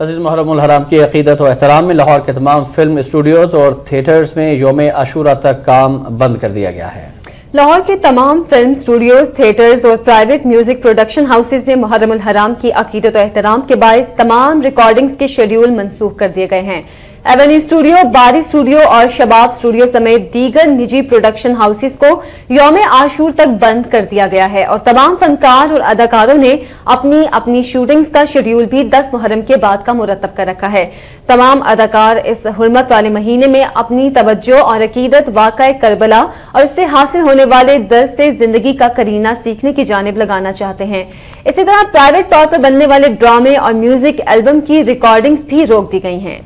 अज़ीज़ मुहरम हराम की अकीदत और एहतराम में लाहौर के तमाम फ़िल्म स्टूडियोज और थिएटर्स में योम अशूरा तक काम बंद कर दिया गया है। लाहौर के तमाम फ़िल्म स्टूडियोज, थिएटर्स और प्राइवेट म्यूज़िक प्रोडक्शन हाउसेज में मुहरम हराम की अकीदत और एहतराम के बायस तमाम रिकॉर्डिंग्स के शेड्यूल मनसूख कर दिए गए हैं। एवेन्यू स्टूडियो, बारी स्टूडियो और शबाब स्टूडियो समेत दीगर निजी प्रोडक्शन हाउसेस को योम आशूर तक बंद कर दिया गया है और तमाम फनकार और अदाकारों ने अपनी अपनी शूटिंग्स का शेड्यूल भी 10 मुहर्रम के बाद का मुरतब कर रखा है। तमाम अदाकार इस हरमत वाले महीने में अपनी तवज्जो और अकीदत वाक़ करबला और इससे हासिल होने वाले दर्द से ज़िंदगी का करीना सीखने की जानब लगाना चाहते हैं। इसी तरह प्राइवेट तौर पर बनने वाले ड्रामे और म्यूज़िक एल्बम की रिकॉर्डिंग्स भी रोक दी गई हैं।